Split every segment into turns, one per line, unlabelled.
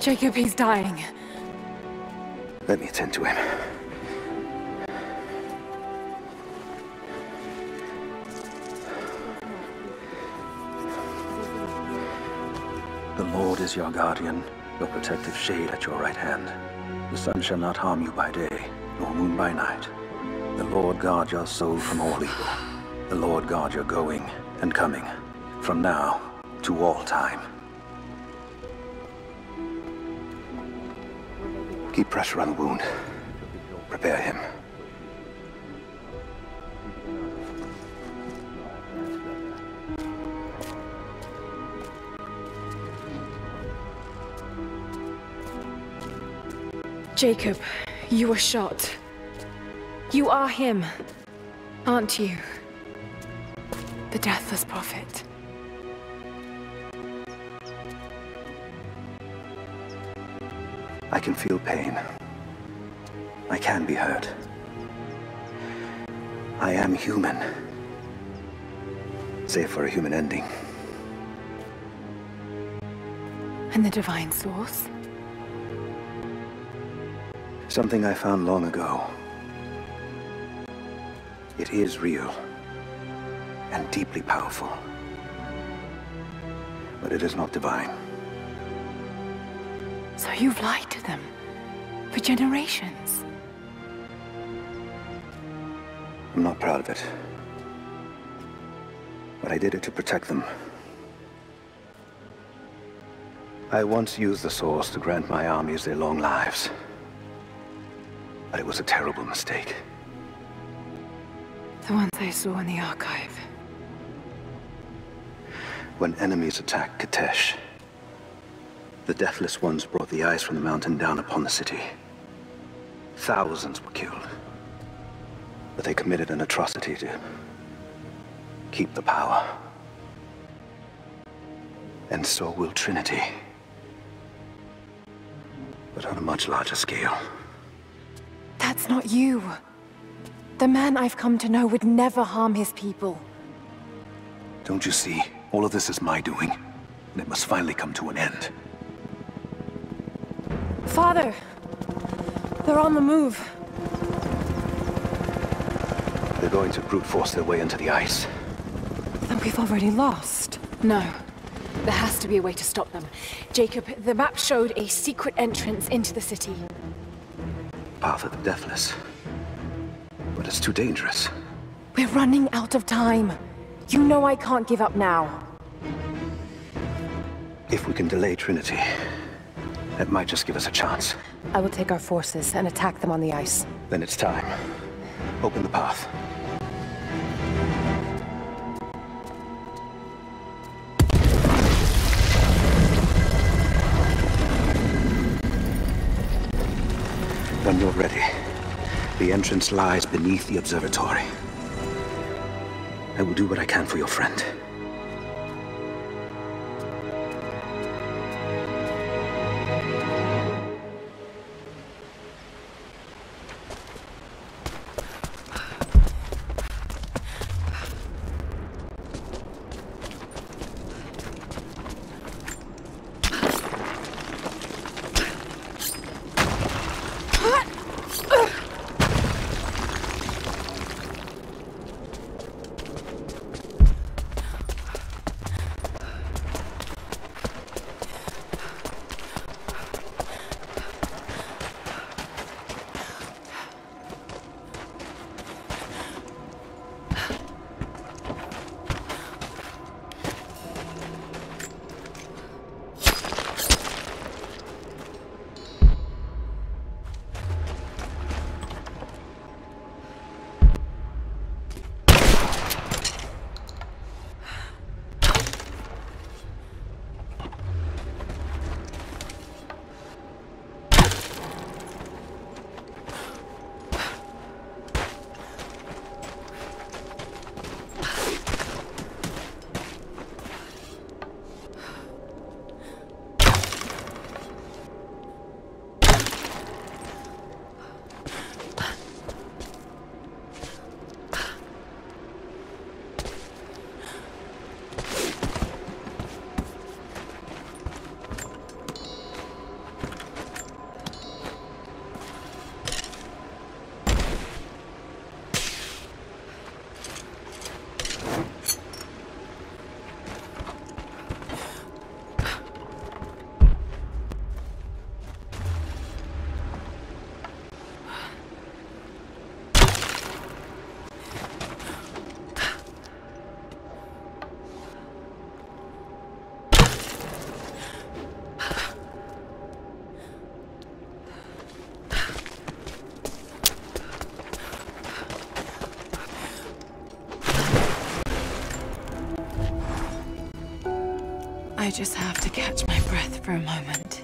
Jacob, he's dying.
Let me attend to him. Lord is your guardian, your protective shade at your right hand. The sun shall not harm you by day, nor moon by night. The Lord guard your soul from all evil. The Lord guard your going and coming, from now to all time. Keep pressure on the wound. Prepare him.
Jacob, you were shot. You are him, aren't you? The Deathless Prophet.
I can feel pain. I can be hurt. I am human. Save for a human ending.
And the Divine Source?
Something I found long ago. It is real. And deeply powerful. But it is not divine.
So you've lied to them. For generations.
I'm not proud of it. But I did it to protect them. I once used the Source to grant my armies their long lives. But it was a terrible mistake.
The ones I saw in the archive.
When enemies attacked Kitezh, the Deathless Ones brought the ice from the mountain down upon the city. Thousands were killed. But they committed an atrocity to keep the power. And so will Trinity. But on a much larger scale.
That's not you. The man I've come to know would never harm his people.
Don't you see? All of this is my doing. And it must finally come to an end.
Father! They're on the move.
They're going to brute force their way into the ice.
Then we've already lost. No. There has to be a way to stop them. Jacob, the map showed a secret entrance into the city.
Path of the Deathless. But it's too dangerous.
We're running out of time. You know I can't give up now.
If we can delay Trinity, that might just give us a chance.
I will take our forces and attack them on the ice.
Then it's time. Open the path. You're ready, the entrance lies beneath the observatory. I will do what I can for your friend.
Just have to catch my breath for a moment.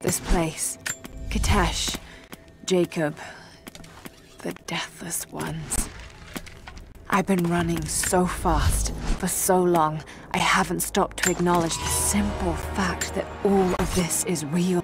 This place, Kitezh, Jacob, the Deathless Ones. I've been running so fast for so long, I haven't stopped to acknowledge the simple fact that all of this is real.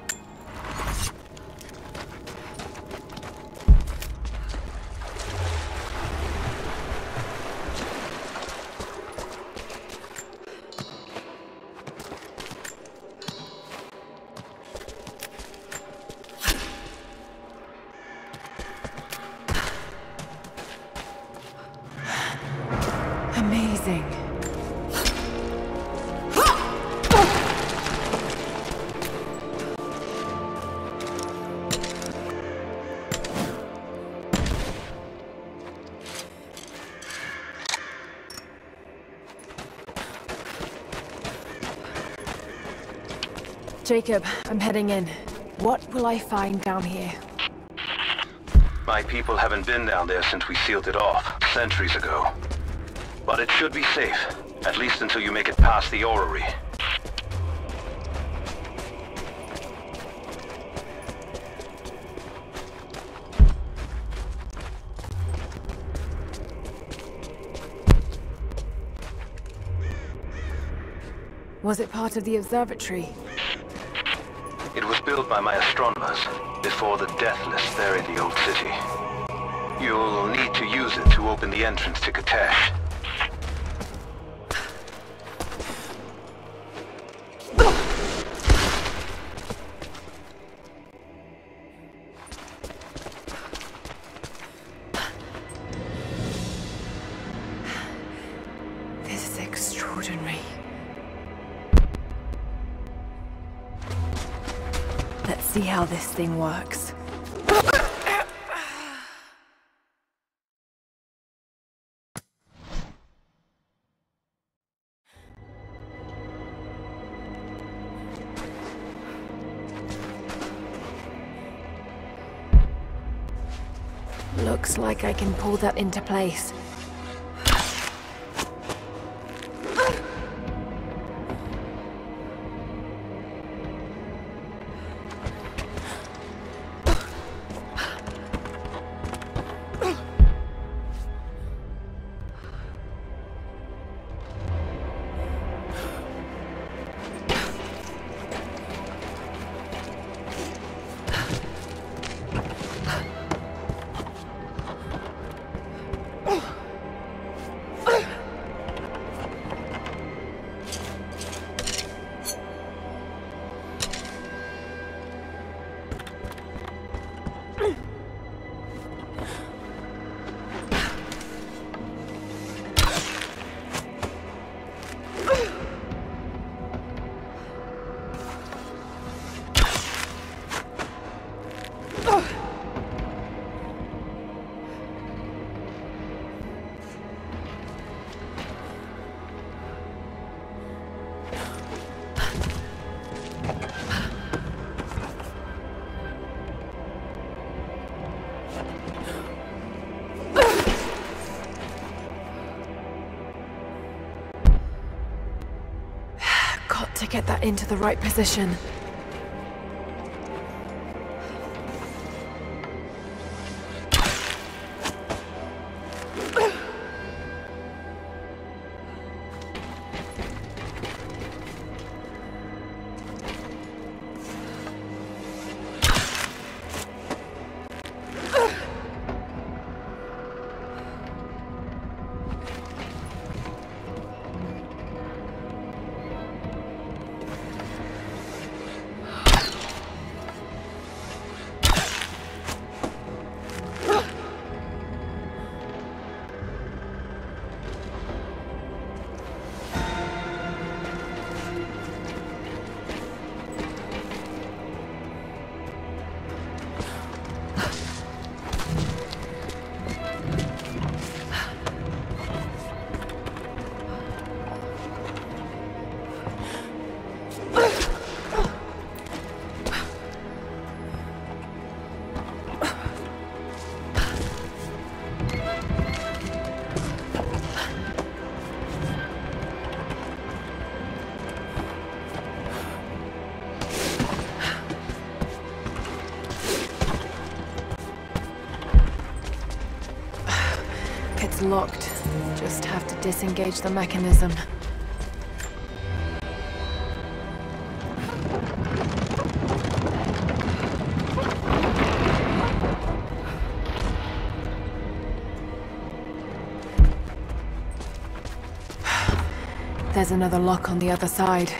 Jacob, I'm heading in. What will I find down here?
My people haven't been down there since we sealed it off, centuries ago. But it should be safe, at least until you make it past the orrery.
Was it part of the observatory?
It was built by my astronomers before the Deathless buried the old city. You'll need to use it to open the entrance to Kitezh.
This thing works. Looks like I can pull that into place. To get that into the right position. Locked. Just have to disengage the mechanism. There's another lock on the other side.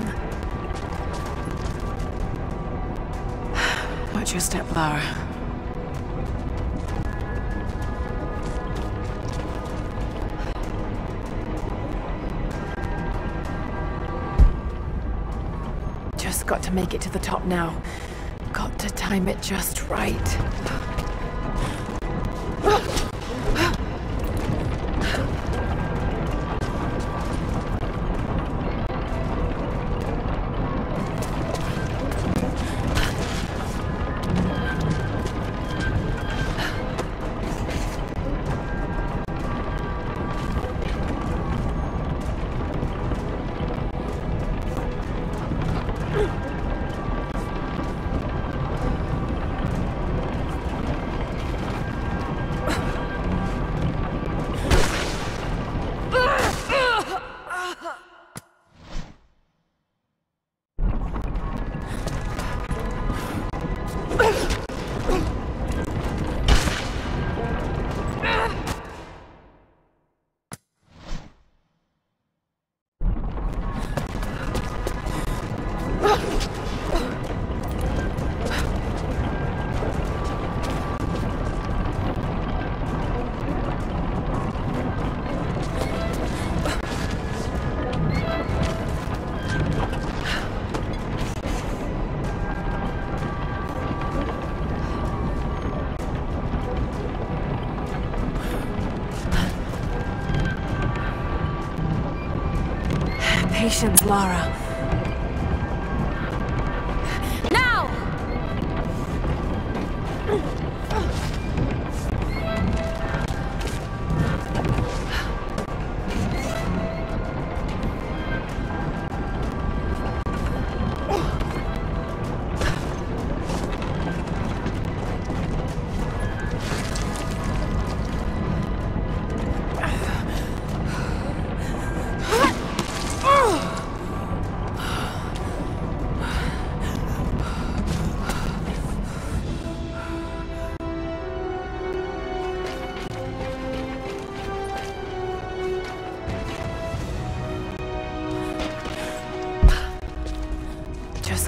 Time. Watch your step, Lara. Just got to make it to the top now. Got to time it just right. Patience, Lara.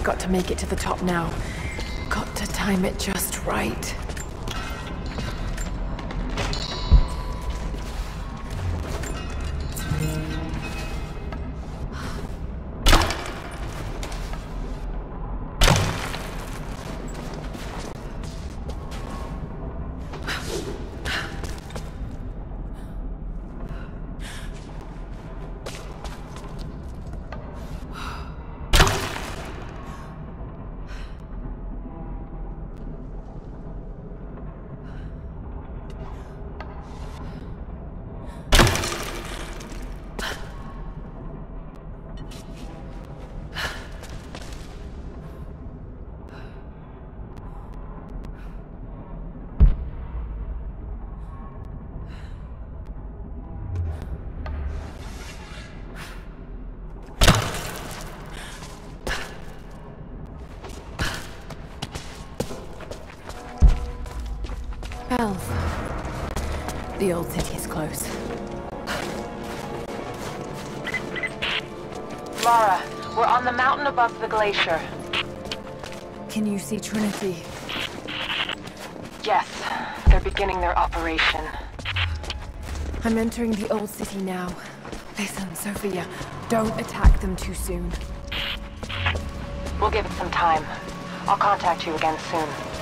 Got to make it to the top now. Got to time it just right. The old city is close.
Lara, we're on the mountain above the glacier.
Can you see Trinity?
Yes, they're beginning their operation.
I'm entering the old city now. Listen, Sophia, don't attack them too soon.
We'll give it some time. I'll contact you again soon.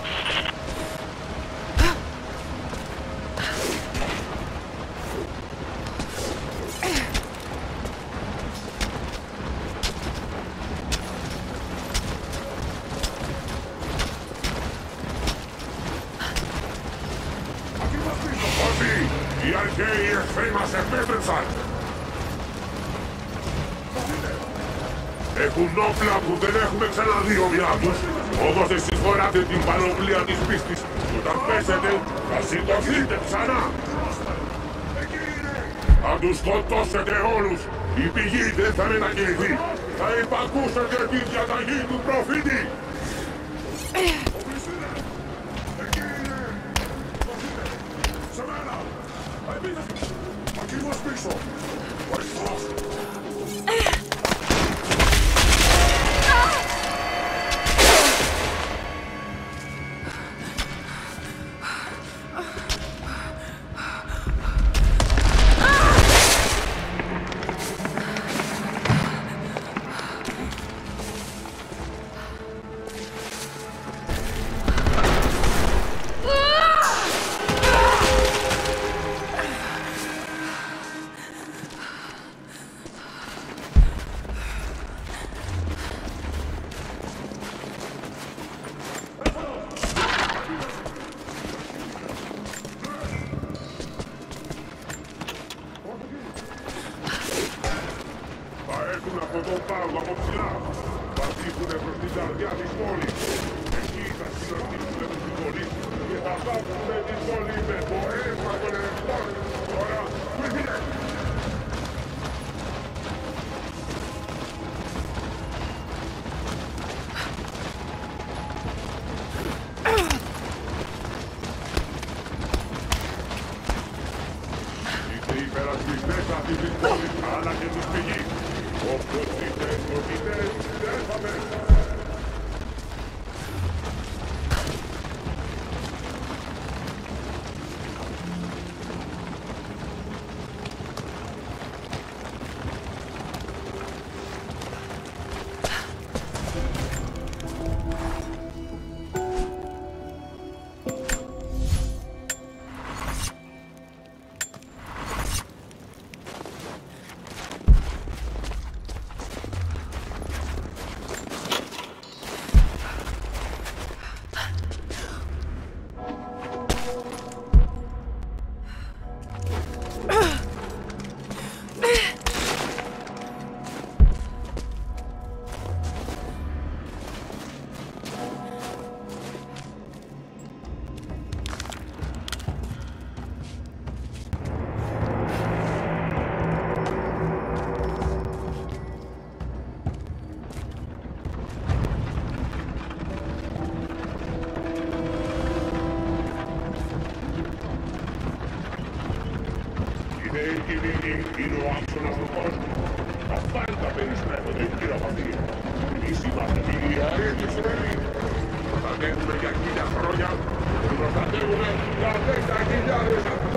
πίστης. Όταν πέσετε, θα σηκωθείτε ξανά. Θα τους σκοτώσετε όλους. Η πηγή δεν θα ανακαιρθεί. Θα υπακούσετε τη διαταγή του προφήτη. Ε,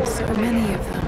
So many of them.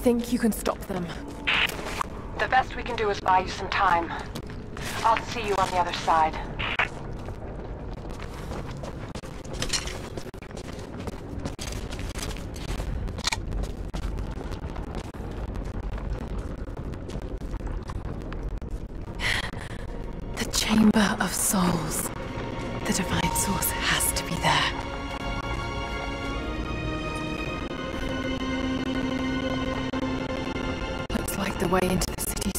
Think you can stop them?
The best we can do is buy you some time. I'll see you on the other side.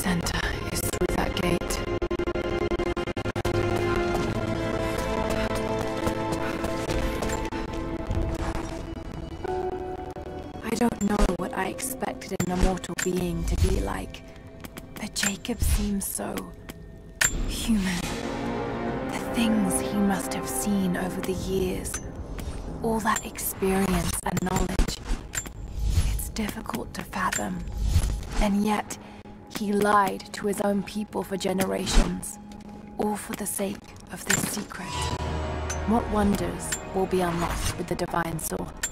Center is through that gate. I don't know what I expected an immortal being to be like, but Jacob seems so human. The things he must have seen over the years, all that experience and knowledge. It's difficult to fathom. And yet, he lied to his own people for generations, all for the sake of this secret. What wonders will be unlocked with the Divine Source?